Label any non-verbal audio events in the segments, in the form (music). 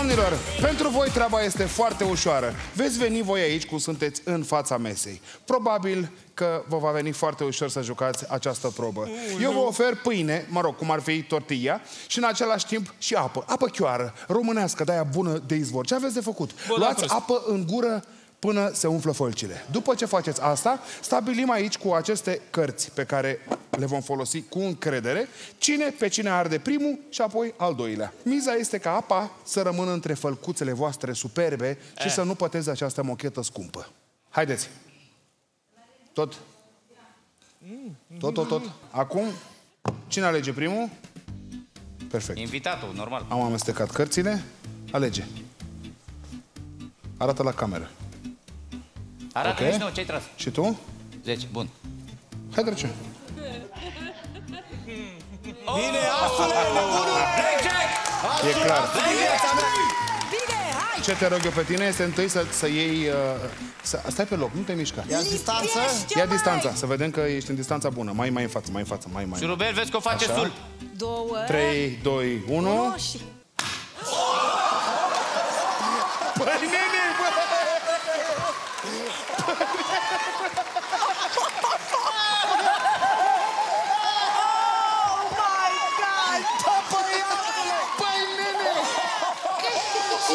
domnilor, pentru voi treaba este foarte ușoară. Veți veni voi aici cum sunteți în fața mesei. Probabil că vă va veni foarte ușor să jucați această probă. Eu vă ofer pâine, mă rog, cum ar fi tortilla, și în același timp și apă. Apă chioară, românească, de-aia bună de izvor. Ce aveți de făcut? Bă, da, Luați prost. apă în gură până se umflă fălcile. După ce faceți asta, stabilim aici cu aceste cărți pe care le vom folosi cu încredere, cine pe cine arde primul și apoi al doilea. Miza este ca apa să rămână între fălcuțele voastre superbe și să nu păteze această mochetă scumpă. Haideți! Tot? Tot, tot, tot. Acum, cine alege primul? Perfect. Invitatul, normal. Am amestecat cărțile. Alege. Arată la cameră. Arată Ok. și nouă ce-ai tras. Și tu? 10, bun. Hai, drăciu. Bine, asule, E clar. Bine, hai! Ce te rog eu pe tine este întâi să, să iei... Uh, să, stai pe loc, nu te mișca. Ia distanță. Ești, Ia mai. distanța, să vedem că ești în distanța bună. Mai, mai în față, mai în față, mai, mai. Șurubel, vezi că o face Așa. sul. Două. 3, 2, 1. Unu și... Păi, nene, bă! Oh my God! Păi, nene!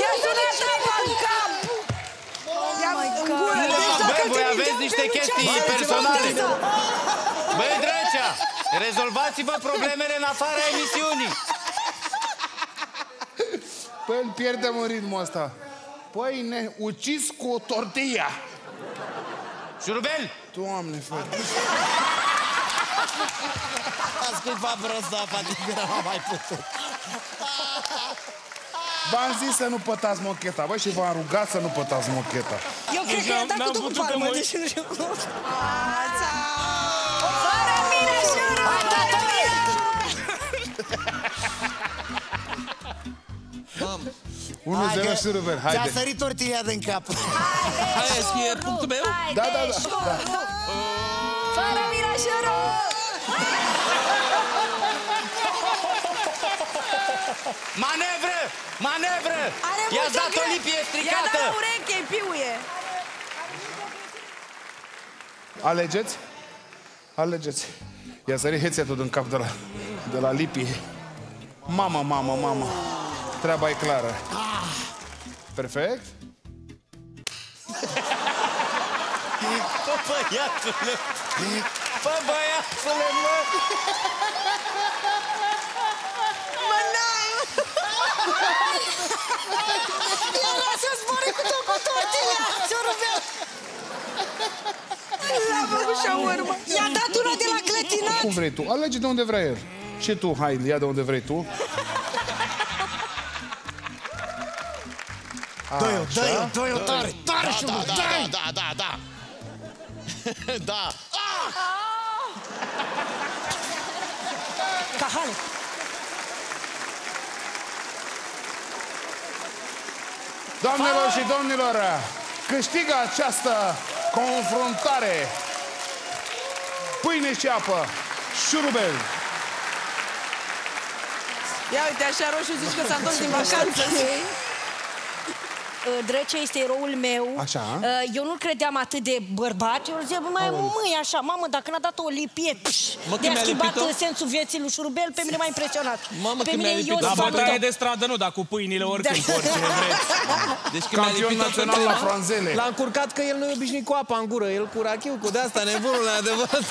Ia să ne treabă în cap! Ia în gură! Deci dacă Băi, voi te aveți mergeam niște pe chestii Lucian, personale. să- Băi, drăcea, rezolvați-vă problemele în afara emisiunii. Păi, îl pierdem în ritmul ăsta. Păi, ne ucis cu o tortilla. Șurubel, Doamne, fete. A scuipat prost apa din gură, n-am mai putut. V-am zis să nu pătați mocheta, băi, și v-am rugat să nu pătați mocheta. Eu cred că i-a N-am- dat cu n-am două putut că palmă, mă deci nu știu cum. Ața! Fără mine, șuru! Fără mine! 1-0 și Ruben, Ți-a haide. sărit tortilla din cap. Aia e punctul meu? Da, da, da, da. Fără mine, șuru! Manevră, manevră. Are I-a multă dat o gre- lipie I-a stricată. dat ureche, piuie! Alegeți? Alegeți. I-a sărit headset-ul din cap de la, de la Lipi. Mamă, mamă, mamă. Treaba e clară. Perfect? Bă, băiatule. Bă, băiatule, mă. Mă, n-ai! El a să zboare cu tot cu tortilla! Șurubel! L-a făcut șaurma! I-a dat una de la clătinat! Cum vrei tu? Alege de unde vrea el. Și tu, hai, ia de unde vrei tu. (laughs) Doi-o, Așa. doi-o, doi-o, tare, tare și Da, mă, da, dai! da, da, da, da. (laughs) Da. Ca hale! Doamnelor și domnilor, câștigă această confruntare. Pâine și apă. Șurubel. Ia uite, așa roșu zici că s-a întors din vacanță. (laughs) Drăcea este eroul meu. Așa. Uh, Eu nu credeam atât de bărbat. Eu zic, mai măi, așa, mamă, dacă n-a dat o lipie, pș, Mă, de când a mi-a schimbat lipit-o? uh, sensul vieții lui Șurubel, pe mine m-a impresionat. Mamă, pe când mine mi-a eu lipit-o. sunt Da, fanul bătaie tău. de stradă, nu, dar cu pâinile oricând Da. orice vreți. (laughs) Deci când mi-a Campion lipit-o național pe la tema- franzele. L-a încurcat că el nu e obișnuit cu apa în gură, el cu rachiu, cu de-asta, nebunul, adevărat.